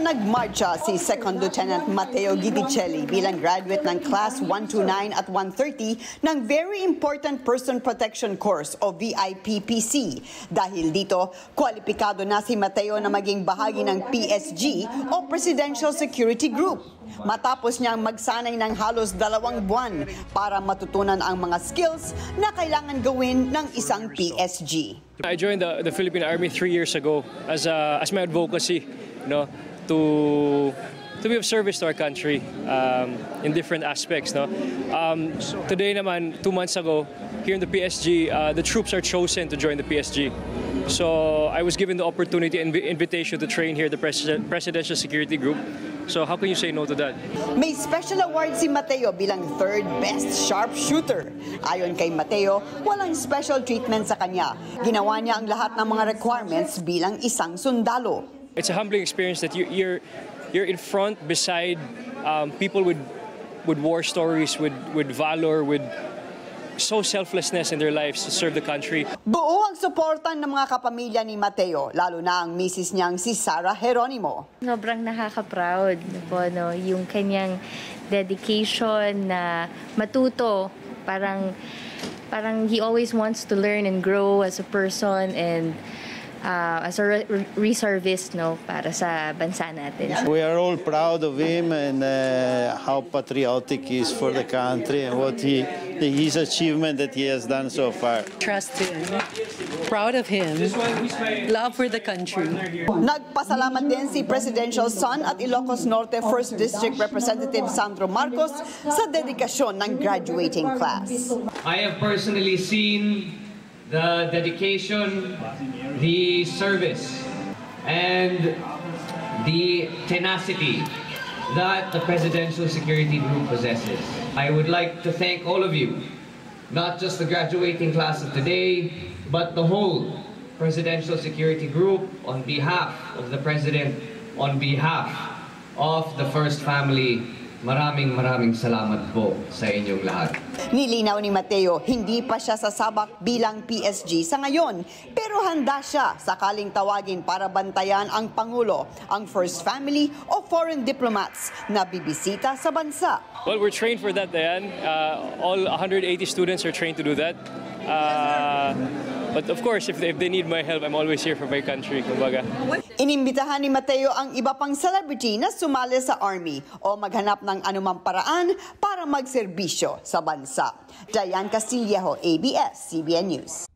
na nagmarcha si Second Lieutenant Mateo Gidicelli bilang graduate ng Class 129 at 130 ng Very Important Person Protection Course o VIPPC. Dahil dito, kwalipikado na si Mateo na maging bahagi ng PSG o Presidential Security Group. Matapos niyang magsanay ng halos dalawang buwan para matutunan ang mga skills na kailangan gawin ng isang PSG. I joined the, the Philippine Army three years ago as, a, as my advocacy, you know, to to be of service to our country um, in different aspects. No? Um, today naman, two months ago, here in the PSG, uh, the troops are chosen to join the PSG. So I was given the opportunity and invi- invitation to train here the Pres- Presidential Security Group. So how can you say no to that? May special award si Mateo bilang third best sharpshooter. Ayon kay Mateo, walang special treatment sa kanya. Ginawa niya ang lahat ng mga requirements bilang isang sundalo. It's a humbling experience that you, you're you're in front beside um, people with with war stories, with with valor, with so selflessness in their lives to serve the country. Buo ang suportan ng mga kapamilya ni Mateo, lalo na ang misis niyang si Sarah Geronimo. Sobrang nakaka-proud po, no? yung kanyang dedication na matuto. Parang, parang he always wants to learn and grow as a person and uh, as a re- reservist no, para sa bansa natin. We are all proud of him and uh, how patriotic he is for the country and what he, his achievement that he has done so far. trust him, proud of him, love for the country. Nagpasalamat din si Presidential Son at Ilocos Norte 1st District Representative Sandro Marcos sa dedikasyon ng graduating class. I have personally seen the dedication, the service, and the tenacity that the Presidential Security Group possesses. I would like to thank all of you, not just the graduating class of today, but the whole Presidential Security Group on behalf of the President, on behalf of the First Family. Maraming maraming salamat po sa inyong lahat. Nilinaw ni Mateo, hindi pa siya sasabak bilang PSG sa ngayon, pero handa siya sakaling tawagin para bantayan ang Pangulo, ang First Family o foreign diplomats na bibisita sa bansa. Well, we're trained for that, Dayan. Uh, all 180 students are trained to do that. Uh, but of course, if they, if they need my help, I'm always here for my country. Kumbaga. Inimbitahan ni Mateo ang iba pang celebrity na sumali sa army o maghanap ng anumang paraan para magserbisyo sa bansa. Diane Castillejo, ABS-CBN News.